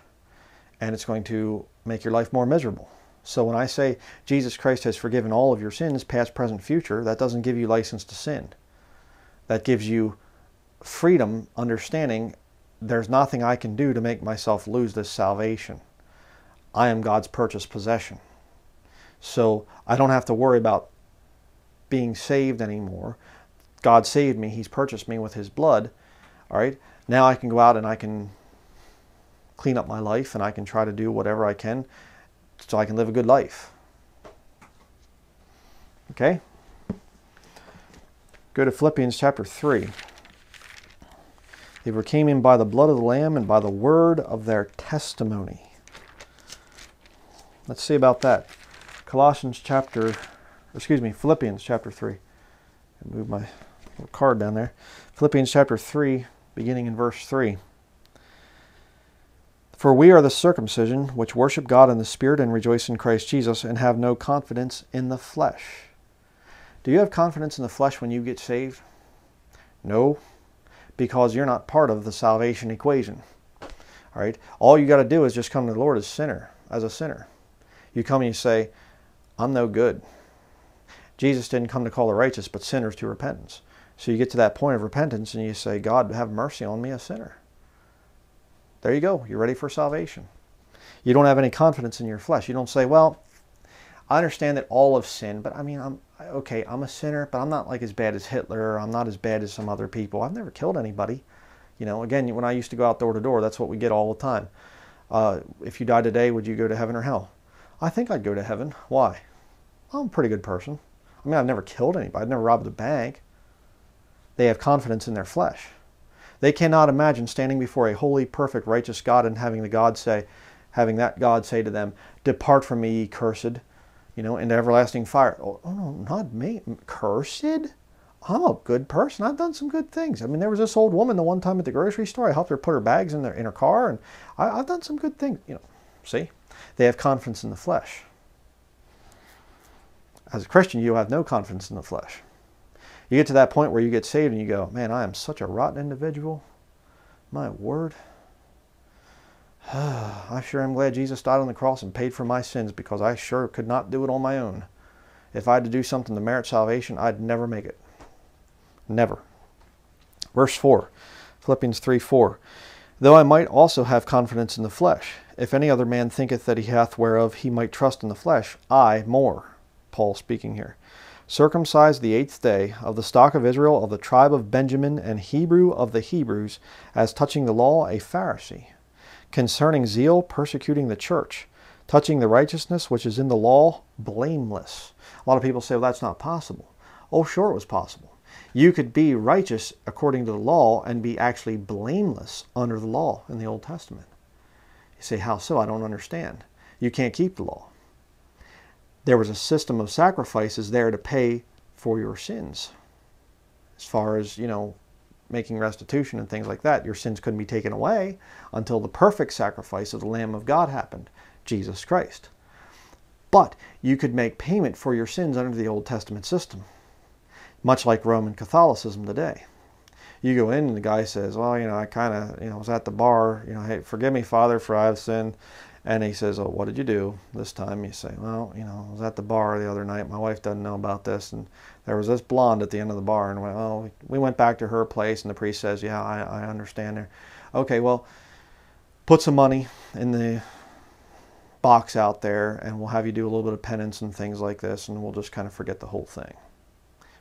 And it's going to make your life more miserable. So when I say Jesus Christ has forgiven all of your sins, past, present, future, that doesn't give you license to sin. That gives you freedom, understanding there's nothing I can do to make myself lose this salvation. I am God's purchased possession. So I don't have to worry about being saved anymore. God saved me. He's purchased me with his blood. All right. Now I can go out and I can clean up my life and I can try to do whatever I can so I can live a good life. Okay? Go to Philippians chapter 3. They overcame him by the blood of the Lamb and by the word of their testimony. Let's see about that. Colossians chapter, excuse me, Philippians chapter 3. Move my little card down there. Philippians chapter 3, beginning in verse 3. For we are the circumcision which worship God in the Spirit and rejoice in Christ Jesus and have no confidence in the flesh. Do you have confidence in the flesh when you get saved? No, because you're not part of the salvation equation. All right? All you got to do is just come to the Lord as sinner, as a sinner. You come and you say, I'm no good. Jesus didn't come to call the righteous, but sinners to repentance. So you get to that point of repentance and you say, God, have mercy on me, a sinner. There you go. You're ready for salvation. You don't have any confidence in your flesh. You don't say, well, I understand that all of sin, but I mean, I'm okay, I'm a sinner, but I'm not like as bad as Hitler. I'm not as bad as some other people. I've never killed anybody. You know, again, when I used to go out door to door, that's what we get all the time. Uh, if you die today, would you go to heaven or hell? I think I'd go to heaven. Why? I'm a pretty good person. I mean, I've never killed anybody. I've never robbed a bank. They have confidence in their flesh. They cannot imagine standing before a holy, perfect, righteous God and having the God say, having that God say to them, "Depart from me, ye cursed," you know, into everlasting fire. Oh, oh no, not me, cursed. I'm a good person. I've done some good things. I mean, there was this old woman the one time at the grocery store. I helped her put her bags in, their, in her car, and I, I've done some good things. You know, see, they have confidence in the flesh. As a Christian, you have no confidence in the flesh. You get to that point where you get saved and you go, man, I am such a rotten individual. My word. I sure am glad Jesus died on the cross and paid for my sins because I sure could not do it on my own. If I had to do something to merit salvation, I'd never make it. Never. Verse 4, Philippians 3 4. Though I might also have confidence in the flesh, if any other man thinketh that he hath whereof he might trust in the flesh, I more. Paul speaking here circumcised the eighth day, of the stock of Israel, of the tribe of Benjamin, and Hebrew of the Hebrews, as touching the law, a Pharisee, concerning zeal, persecuting the church, touching the righteousness which is in the law, blameless. A lot of people say, well, that's not possible. Oh, sure, it was possible. You could be righteous according to the law and be actually blameless under the law in the Old Testament. You say, How so? I don't understand. You can't keep the law. There was a system of sacrifices there to pay for your sins. As far as, you know, making restitution and things like that, your sins couldn't be taken away until the perfect sacrifice of the Lamb of God happened, Jesus Christ. But you could make payment for your sins under the Old Testament system, much like Roman Catholicism today. You go in and the guy says, "Well, you know, I kind of, you know, was at the bar. You know, hey, forgive me, Father, for I have sinned." And he says, "Oh, what did you do this time?" You say, "Well, you know, I was at the bar the other night. My wife doesn't know about this, and there was this blonde at the end of the bar, and well, we went back to her place, and the priest says, "Yeah, I, I understand there." Okay, well, put some money in the box out there and we'll have you do a little bit of penance and things like this and we'll just kind of forget the whole thing.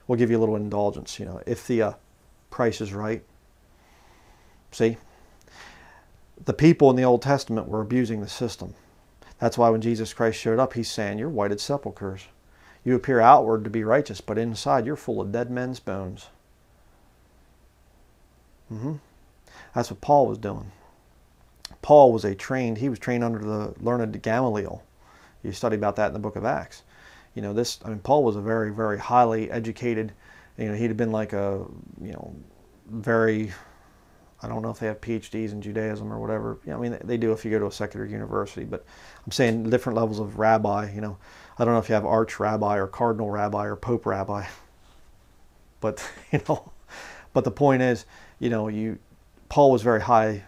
We'll give you a little indulgence, you know, if the uh, price is right. See? The people in the Old Testament were abusing the system. That's why when Jesus Christ showed up, he's saying, You're whited sepulchres. You appear outward to be righteous, but inside you're full of dead men's bones. Mm-hmm. That's what Paul was doing. Paul was a trained, he was trained under the learned Gamaliel. You study about that in the book of Acts. You know, this, I mean, Paul was a very, very highly educated, you know, he'd have been like a, you know, very, I don't know if they have PhDs in Judaism or whatever. You know, I mean, they do if you go to a secular university, but I'm saying different levels of rabbi, you know. I don't know if you have arch rabbi or cardinal rabbi or pope rabbi. But, you know, but the point is, you know, you, Paul was very high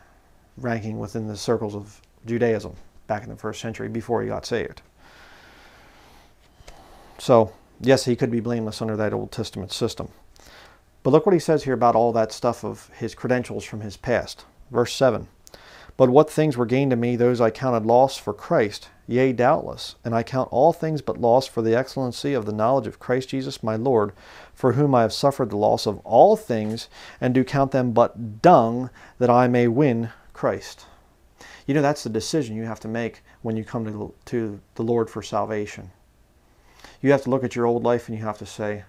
ranking within the circles of Judaism back in the first century before he got saved. So, yes, he could be blameless under that Old Testament system. But look what he says here about all that stuff of his credentials from his past. Verse 7 But what things were gained to me, those I counted loss for Christ, yea, doubtless. And I count all things but loss for the excellency of the knowledge of Christ Jesus my Lord, for whom I have suffered the loss of all things, and do count them but dung, that I may win Christ. You know, that's the decision you have to make when you come to, to the Lord for salvation. You have to look at your old life and you have to say,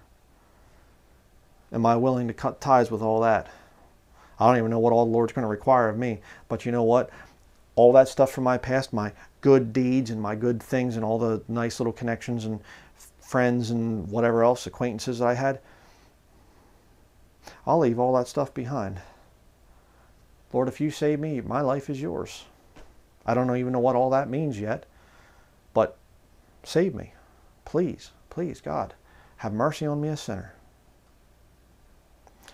Am I willing to cut ties with all that? I don't even know what all the Lord's going to require of me. But you know what? All that stuff from my past, my good deeds and my good things and all the nice little connections and friends and whatever else, acquaintances that I had, I'll leave all that stuff behind. Lord, if you save me, my life is yours. I don't even know what all that means yet, but save me. Please, please, God, have mercy on me, a sinner.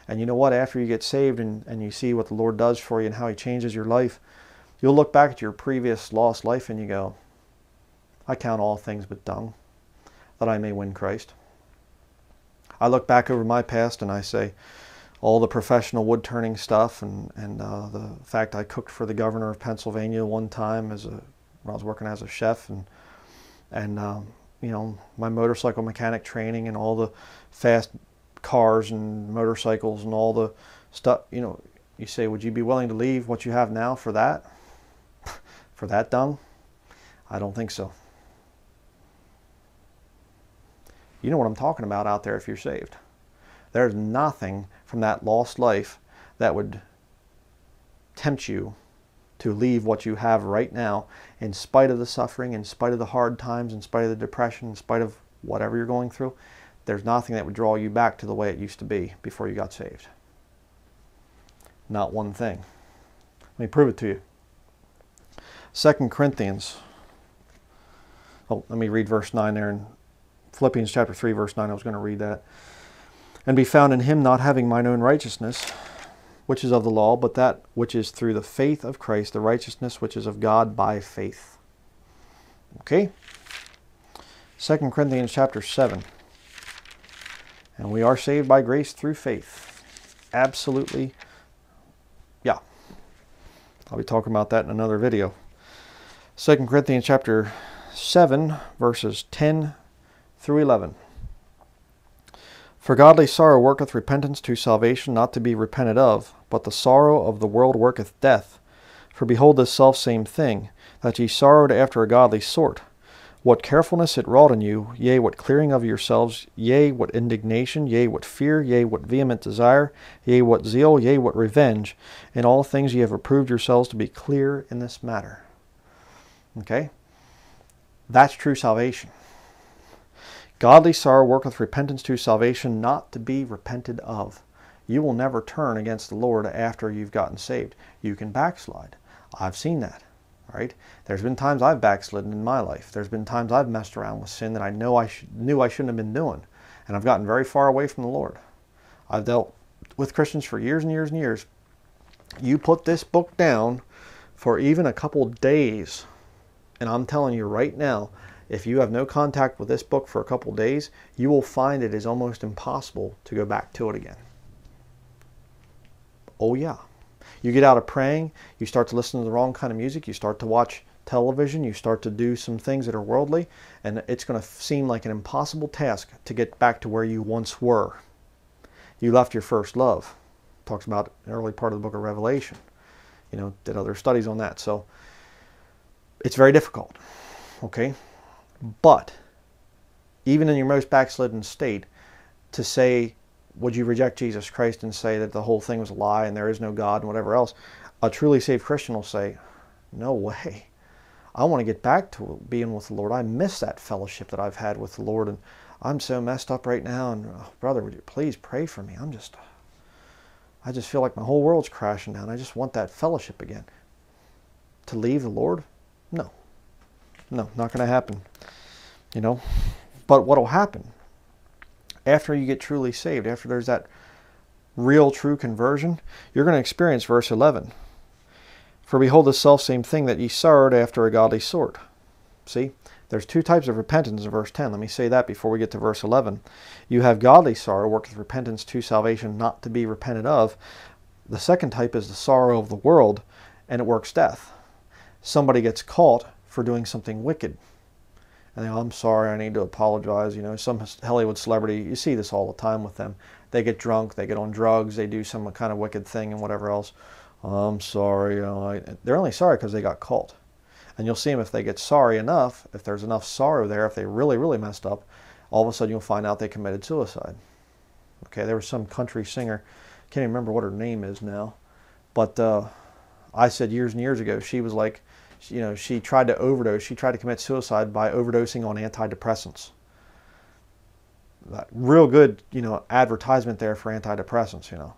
And you know what? After you get saved and, and you see what the Lord does for you and how He changes your life, you'll look back at your previous lost life and you go, I count all things but dung, that I may win Christ. I look back over my past and I say, all the professional wood turning stuff and, and uh, the fact I cooked for the governor of Pennsylvania one time as a, when I was working as a chef and, and um, you know, my motorcycle mechanic training and all the fast cars and motorcycles and all the stuff, you know, you say, would you be willing to leave what you have now for that? for that dung? I don't think so. You know what I'm talking about out there if you're saved. There's nothing from that lost life that would tempt you to leave what you have right now in spite of the suffering, in spite of the hard times, in spite of the depression, in spite of whatever you're going through. There's nothing that would draw you back to the way it used to be before you got saved. Not one thing. Let me prove it to you. Second Corinthians. Oh, let me read verse 9 there in Philippians chapter 3, verse 9. I was going to read that and be found in him not having mine own righteousness, which is of the law, but that which is through the faith of Christ, the righteousness which is of God by faith. Okay? 2 Corinthians chapter 7. And we are saved by grace through faith. Absolutely. Yeah. I'll be talking about that in another video. 2 Corinthians chapter 7, verses 10 through 11. For godly sorrow worketh repentance to salvation, not to be repented of, but the sorrow of the world worketh death. For behold this selfsame thing, that ye sorrowed after a godly sort. What carefulness it wrought in you, yea, what clearing of yourselves, yea, what indignation, yea, what fear, yea, what vehement desire, yea, what zeal, yea, what revenge. In all things ye have approved yourselves to be clear in this matter. Okay? That's true salvation. Godly sorrow worketh repentance to salvation, not to be repented of. You will never turn against the Lord after you've gotten saved. You can backslide. I've seen that. Right? There's been times I've backslidden in my life. There's been times I've messed around with sin that I know I knew I shouldn't have been doing, and I've gotten very far away from the Lord. I've dealt with Christians for years and years and years. You put this book down for even a couple days, and I'm telling you right now, if you have no contact with this book for a couple days, you will find it is almost impossible to go back to it again. Oh, yeah. You get out of praying, you start to listen to the wrong kind of music, you start to watch television, you start to do some things that are worldly, and it's going to seem like an impossible task to get back to where you once were. You left your first love. Talks about an early part of the book of Revelation. You know, did other studies on that. So it's very difficult. Okay? But even in your most backslidden state, to say would you reject Jesus Christ and say that the whole thing was a lie and there is no God and whatever else? A truly saved Christian will say, no way. I want to get back to being with the Lord. I miss that fellowship that I've had with the Lord, and I'm so messed up right now. And oh, brother, would you please pray for me? I'm just, I just feel like my whole world's crashing down. I just want that fellowship again. To leave the Lord? No, no, not going to happen. You know, but what will happen after you get truly saved, after there's that real true conversion, you're going to experience verse 11. For behold, the self same thing that ye sorrowed after a godly sort. See, there's two types of repentance in verse 10. Let me say that before we get to verse 11. You have godly sorrow, worketh repentance to salvation, not to be repented of. The second type is the sorrow of the world, and it works death. Somebody gets caught for doing something wicked and they go, I'm sorry, I need to apologize. You know, some Hollywood celebrity, you see this all the time with them. They get drunk, they get on drugs, they do some kind of wicked thing and whatever else. Oh, I'm sorry. I, they're only sorry because they got caught. And you'll see them if they get sorry enough, if there's enough sorrow there, if they really, really messed up, all of a sudden you'll find out they committed suicide. Okay, there was some country singer, can't even remember what her name is now, but uh, I said years and years ago, she was like, you know, she tried to overdose. She tried to commit suicide by overdosing on antidepressants. Real good, you know, advertisement there for antidepressants, you know.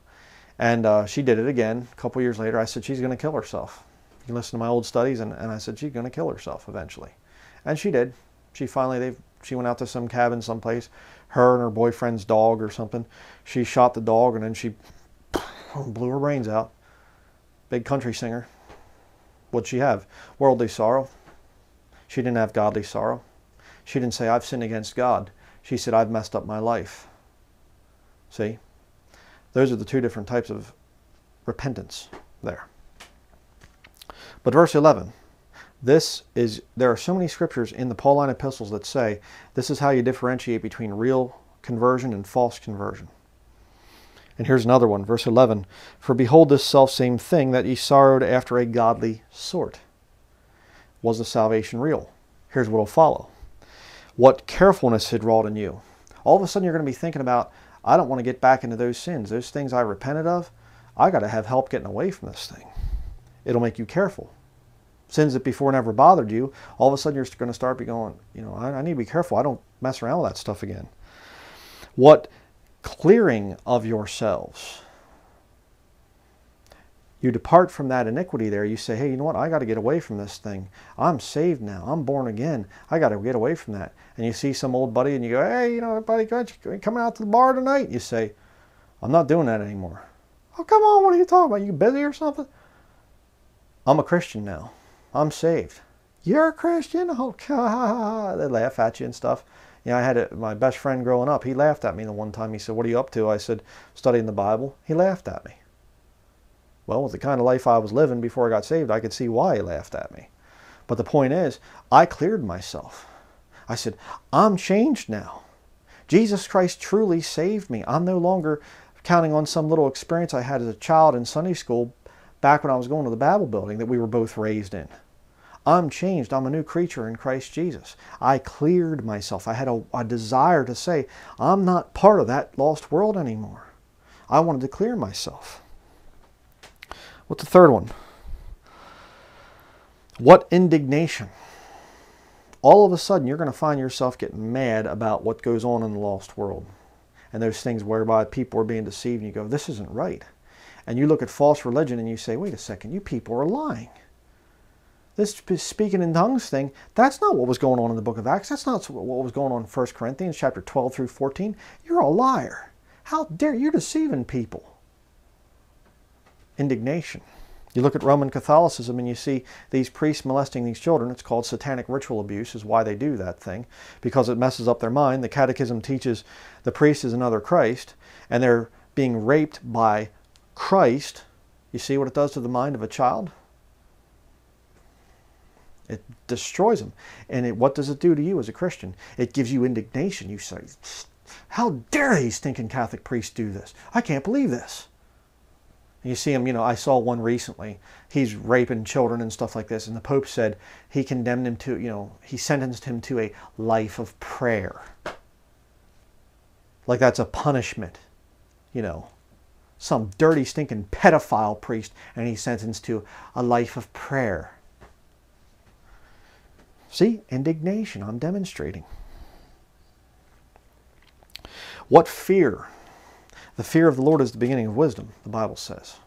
And uh, she did it again. A couple years later, I said, she's going to kill herself. You listen to my old studies, and, and I said, she's going to kill herself eventually. And she did. She finally, they she went out to some cabin someplace, her and her boyfriend's dog or something. She shot the dog, and then she blew her brains out. Big country singer. What'd she have? Worldly sorrow. She didn't have godly sorrow. She didn't say, I've sinned against God. She said, I've messed up my life. See? Those are the two different types of repentance there. But verse 11, this is, there are so many scriptures in the Pauline epistles that say this is how you differentiate between real conversion and false conversion. And here's another one, verse 11. For behold, this self same thing that ye sorrowed after a godly sort. Was the salvation real? Here's what will follow. What carefulness had wrought in you. All of a sudden, you're going to be thinking about, I don't want to get back into those sins. Those things I repented of, I got to have help getting away from this thing. It'll make you careful. Sins that before never bothered you, all of a sudden you're going to start be going, you know, I, I need to be careful. I don't mess around with that stuff again. What clearing of yourselves. You depart from that iniquity there. You say, hey, you know what? I got to get away from this thing. I'm saved now. I'm born again. I got to get away from that. And you see some old buddy and you go, hey, you know, buddy, coming out to the bar tonight? You say, I'm not doing that anymore. Oh, come on. What are you talking about? You busy or something? I'm a Christian now. I'm saved. You're a Christian? Oh, God. They laugh at you and stuff. You know, I had a, my best friend growing up. He laughed at me the one time. He said, "What are you up to?" I said, "Studying the Bible." He laughed at me. Well, with the kind of life I was living before I got saved, I could see why he laughed at me. But the point is, I cleared myself. I said, "I'm changed now. Jesus Christ truly saved me. I'm no longer counting on some little experience I had as a child in Sunday school back when I was going to the Bible building that we were both raised in." I'm changed. I'm a new creature in Christ Jesus. I cleared myself. I had a, a, desire to say, I'm not part of that lost world anymore. I wanted to clear myself. What's the third one? What indignation? all of a sudden you're going to find yourself getting mad about what goes on in the lost world and those things whereby people are being deceived and you go, this isn't right. And you look at false religion and you say, wait a second, you people are lying. This speaking in tongues thing, that's not what was going on in the book of Acts. That's not what was going on in 1 Corinthians chapter 12 through 14. You're a liar. How dare you deceiving people? Indignation. You look at Roman Catholicism and you see these priests molesting these children. It's called satanic ritual abuse, is why they do that thing, because it messes up their mind. The Catechism teaches the priest is another Christ, and they're being raped by Christ. You see what it does to the mind of a child? It destroys them. And it, what does it do to you as a Christian? It gives you indignation. You say, How dare these stinking Catholic priests do this? I can't believe this. You see him, you know, I saw one recently. He's raping children and stuff like this. And the Pope said he condemned him to, you know, he sentenced him to a life of prayer. Like that's a punishment, you know. Some dirty, stinking pedophile priest, and he's sentenced to a life of prayer. See, indignation, I'm demonstrating. What fear? The fear of the Lord is the beginning of wisdom, the Bible says.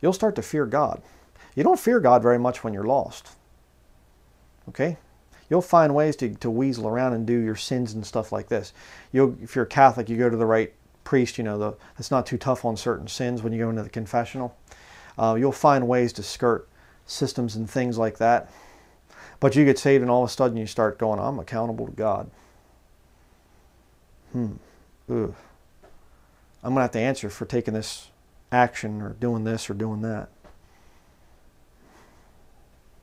You'll start to fear God. You don't fear God very much when you're lost. Okay? You'll find ways to, to weasel around and do your sins and stuff like this. You'll, if you're a Catholic, you go to the right priest, you know, the, that's not too tough on certain sins when you go into the confessional. Uh, you'll find ways to skirt systems and things like that. But you get saved and all of a sudden you start going, I'm accountable to God. Hmm. Ugh. I'm going to have to answer for taking this action or doing this or doing that.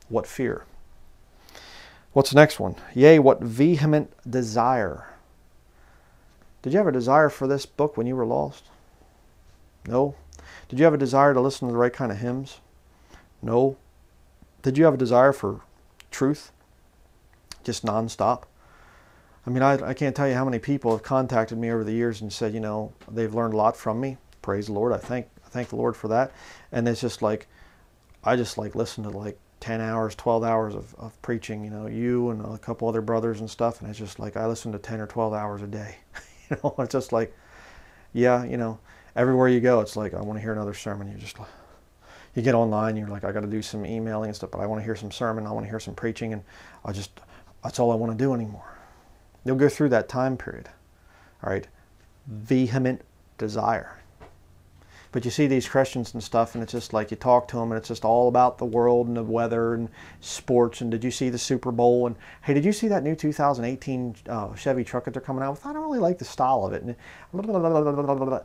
What fear? What's the next one? Yea, what vehement desire. Did you have a desire for this book when you were lost? No. Did you have a desire to listen to the right kind of hymns? No. Did you have a desire for truth? Just nonstop? I mean, I, I can't tell you how many people have contacted me over the years and said, you know, they've learned a lot from me. Praise the Lord. I thank, I thank the Lord for that. And it's just like, I just like listen to like 10 hours, 12 hours of, of preaching, you know, you and a couple other brothers and stuff. And it's just like, I listen to 10 or 12 hours a day. you know, it's just like, yeah, you know, everywhere you go, it's like, I want to hear another sermon. You're just, you get online, you're like, I got to do some emailing and stuff, but I want to hear some sermon. I want to hear some preaching. And I just, that's all I want to do anymore. You'll go through that time period. All right. Vehement desire. But you see these Christians and stuff, and it's just like you talk to them, and it's just all about the world and the weather and sports. And did you see the Super Bowl? And hey, did you see that new 2018 uh, Chevy truck that they're coming out with? I don't really like the style of it. And blah, blah, blah,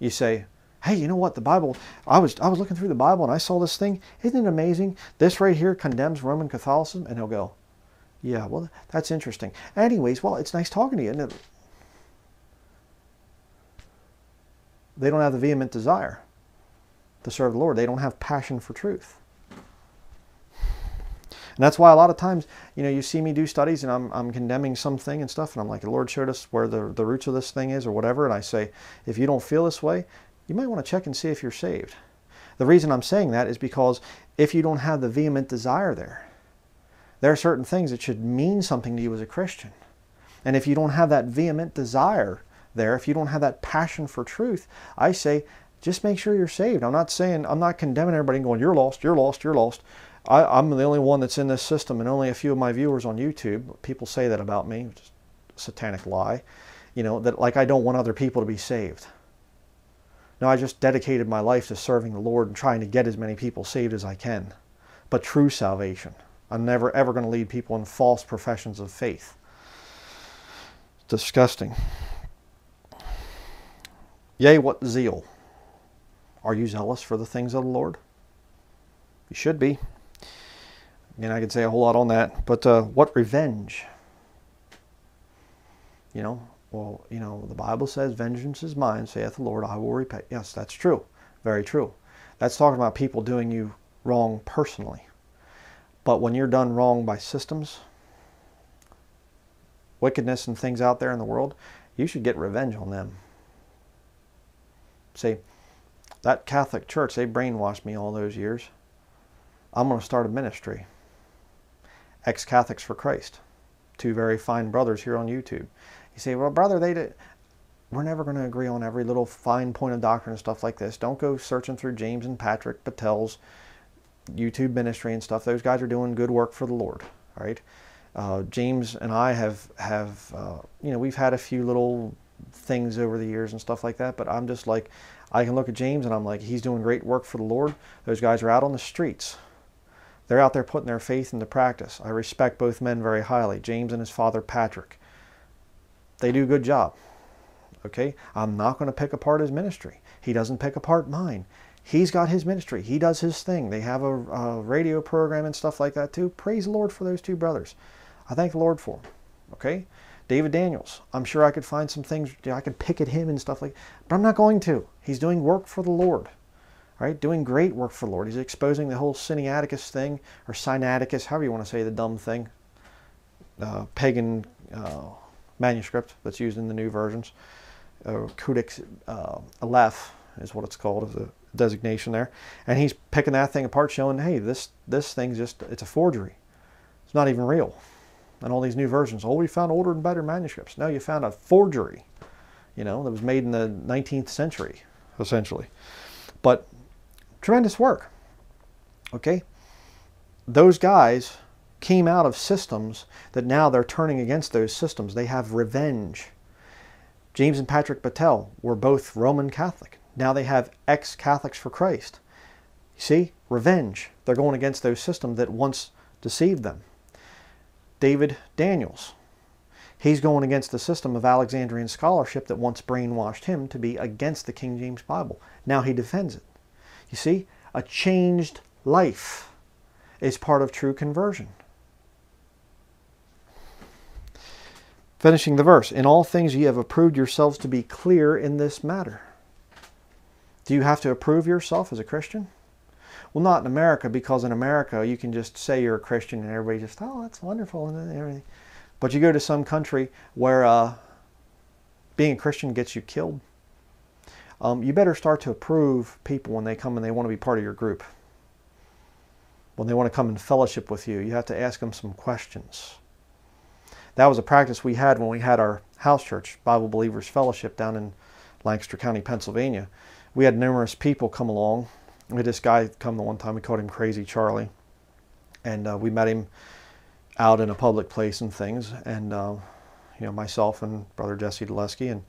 you say, hey, you know what? The Bible. I was I was looking through the Bible and I saw this thing. Isn't it amazing? This right here condemns Roman Catholicism, and he'll go, yeah, well, that's interesting. Anyways, well, it's nice talking to you. And they don't have the vehement desire to serve the Lord. They don't have passion for truth. And that's why a lot of times, you know, you see me do studies and I'm, I'm condemning something and stuff, and I'm like, the Lord showed us where the, the roots of this thing is or whatever. And I say, if you don't feel this way, you might want to check and see if you're saved. The reason I'm saying that is because if you don't have the vehement desire there, there are certain things that should mean something to you as a Christian. And if you don't have that vehement desire there, if you don't have that passion for truth, I say just make sure you're saved. I'm not saying, I'm not condemning everybody and going, you're lost, you're lost, you're lost. I, am the only one that's in this system and only a few of my viewers on YouTube. People say that about me, which is satanic lie. You know, that like I don't want other people to be saved. No, I just dedicated my life to serving the Lord and trying to get as many people saved as I can. But true salvation. I'm never ever going to lead people in false professions of faith. Disgusting. Yea, what zeal? Are you zealous for the things of the Lord? You should be. Again, I could say a whole lot on that. But uh, what revenge? You know, well, you know, the Bible says, Vengeance is mine, saith the Lord, I will repay. Yes, that's true. Very true. That's talking about people doing you wrong personally. But when you're done wrong by systems, wickedness and things out there in the world, you should get revenge on them. See, that Catholic Church, they brainwashed me all those years. I'm going to start a ministry. Ex-Catholics for Christ. two very fine brothers here on YouTube. You say, well, brother, they did. We're never going to agree on every little fine point of doctrine and stuff like this. Don't go searching through James and Patrick Patel's YouTube ministry and stuff. Those guys are doing good work for the Lord. All right. Uh, James and I have have uh, you know we've had a few little things over the years and stuff like that, but I'm just like I can look at James and I'm like he's doing great work for the Lord. Those guys are out on the streets. They're out there putting their faith into practice. I respect both men very highly, James and his father Patrick. They do a good job. Okay? I'm not going to pick apart his ministry. He doesn't pick apart mine. He's got his ministry. He does his thing. They have a, a radio program and stuff like that too. Praise the Lord for those two brothers. I thank the Lord for them. Okay? David Daniels. I'm sure I could find some things, I could pick at him and stuff like but I'm not going to. He's doing work for the Lord right? Doing great work for the Lord. He's exposing the whole Sinaiticus thing, or Sinaiticus, however you want to say the dumb thing, uh, pagan uh, manuscript that's used in the new versions. Uh, Codex uh, Aleph is what it's called, as a designation there. And he's picking that thing apart, showing, hey, this, this thing's just, it's a forgery. It's not even real. And all these new versions, oh, we found older and better manuscripts. No, you found a forgery, you know, that was made in the 19th century, essentially. But Tremendous work. Okay? Those guys came out of systems that now they're turning against those systems. They have revenge. James and Patrick Patel were both Roman Catholic. Now they have ex Catholics for Christ. You see? Revenge. They're going against those systems that once deceived them. David Daniels. He's going against the system of Alexandrian scholarship that once brainwashed him to be against the King James Bible. Now he defends it. You see, a changed life is part of true conversion. Finishing the verse, in all things ye have approved yourselves to be clear in this matter. Do you have to approve yourself as a Christian? Well, not in America, because in America you can just say you're a Christian and everybody just, oh, that's wonderful and everything. But you go to some country where uh, being a Christian gets you killed um, you better start to approve people when they come and they want to be part of your group. When they want to come and fellowship with you, you have to ask them some questions. That was a practice we had when we had our house church, Bible Believers Fellowship, down in Lancaster County, Pennsylvania. We had numerous people come along. We had this guy come the one time, we called him Crazy Charlie. And uh, we met him out in a public place and things. And, uh, you know, myself and Brother Jesse Dulesky. And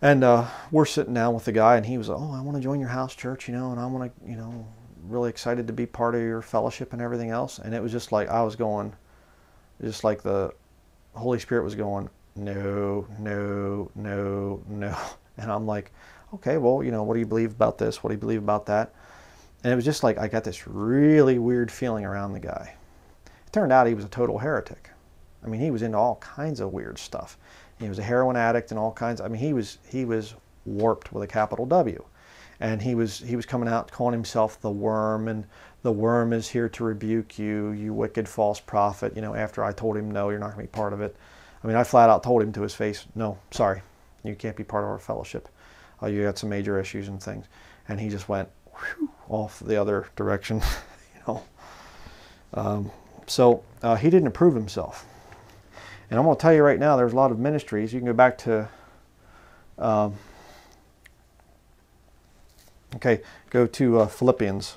and uh, we're sitting down with the guy, and he was, oh, I want to join your house church, you know, and I want to, you know, really excited to be part of your fellowship and everything else. And it was just like I was going, just like the Holy Spirit was going, no, no, no, no. And I'm like, okay, well, you know, what do you believe about this? What do you believe about that? And it was just like I got this really weird feeling around the guy. It turned out he was a total heretic. I mean, he was into all kinds of weird stuff. He was a heroin addict and all kinds. I mean, he was he was warped with a capital W, and he was he was coming out calling himself the worm and the worm is here to rebuke you, you wicked false prophet. You know, after I told him no, you're not going to be part of it. I mean, I flat out told him to his face, no, sorry, you can't be part of our fellowship. Uh, you got some major issues and things, and he just went whew, off the other direction. you know, um, so uh, he didn't approve himself. And I'm going to tell you right now, there's a lot of ministries. You can go back to, um, okay, go to uh, Philippians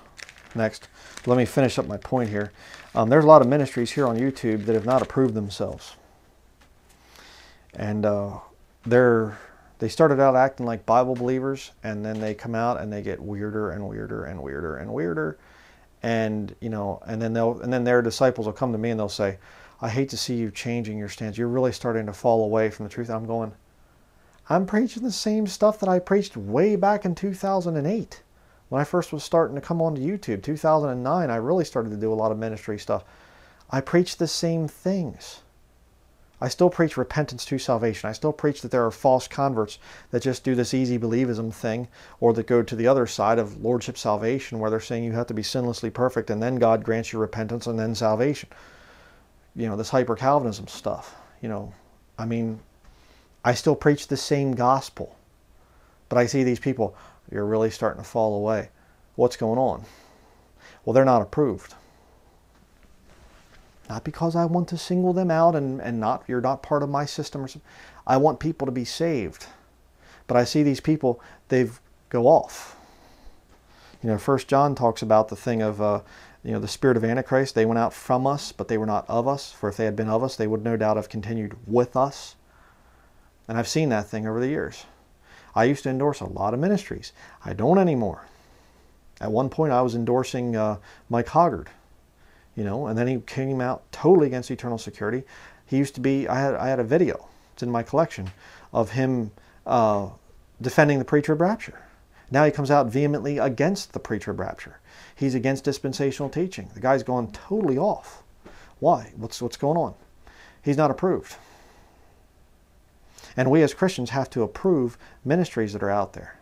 next. Let me finish up my point here. Um, there's a lot of ministries here on YouTube that have not approved themselves. And uh, they're, they started out acting like Bible believers, and then they come out and they get weirder and weirder and weirder and weirder. And, you know, and then they'll, and then their disciples will come to me and they'll say, I hate to see you changing your stance. You're really starting to fall away from the truth. I'm going, I'm preaching the same stuff that I preached way back in 2008 when I first was starting to come onto YouTube. 2009, I really started to do a lot of ministry stuff. I preach the same things. I still preach repentance to salvation. I still preach that there are false converts that just do this easy believism thing or that go to the other side of lordship salvation where they're saying you have to be sinlessly perfect and then God grants you repentance and then salvation you know, this hyper Calvinism stuff. You know, I mean, I still preach the same gospel, but I see these people, you're really starting to fall away. What's going on? Well, they're not approved. Not because I want to single them out and, and not you're not part of my system or something. I want people to be saved. But I see these people, they've go off. You know, First John talks about the thing of, uh, you know, the spirit of Antichrist. They went out from us, but they were not of us. For if they had been of us, they would no doubt have continued with us. And I've seen that thing over the years. I used to endorse a lot of ministries. I don't anymore. At one point, I was endorsing uh, Mike Hoggard, you know, and then he came out totally against eternal security. He used to be. I had I had a video. It's in my collection of him uh, defending the pre-trib rapture. Now he comes out vehemently against the pre-trib rapture. He's against dispensational teaching. The guy's gone totally off. Why? What's what's going on? He's not approved. And we as Christians have to approve ministries that are out there.